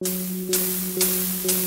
Música